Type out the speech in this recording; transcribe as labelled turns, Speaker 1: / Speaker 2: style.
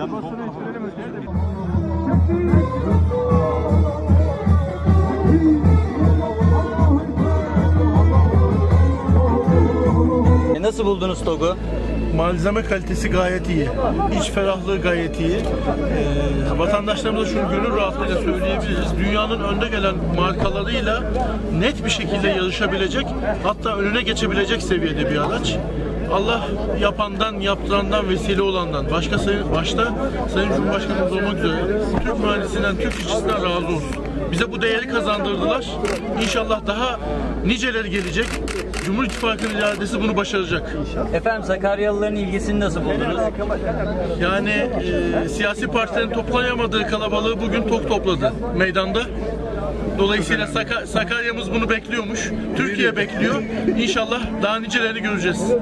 Speaker 1: E, nasıl buldunuz TOG'u?
Speaker 2: Malzeme kalitesi gayet iyi. İç ferahlığı gayet iyi. Ee, vatandaşlarımıza şunu gönül rahatlığıyla söyleyebiliriz. Dünyanın önde gelen markalarıyla net bir şekilde yarışabilecek, hatta önüne geçebilecek seviyede bir araç. Allah yapandan, yaptırandan, vesile olandan, başka sayın, başta Sayın Cumhurbaşkanımız olmak üzere Türk mühendisinden, Türk işçisinden razı olsun. Bize bu değeri kazandırdılar. İnşallah daha niceleri gelecek. Cumhur İttifakı'nın iradesi bunu başaracak.
Speaker 1: Efendim Sakaryalıların ilgisini nasıl buldunuz?
Speaker 2: Yani e, siyasi partilerin toplayamadığı kalabalığı bugün tok topladı meydanda. Dolayısıyla Saka- Sakarya'mız bunu bekliyormuş. Türkiye bekliyor. İnşallah daha nicelerini göreceğiz.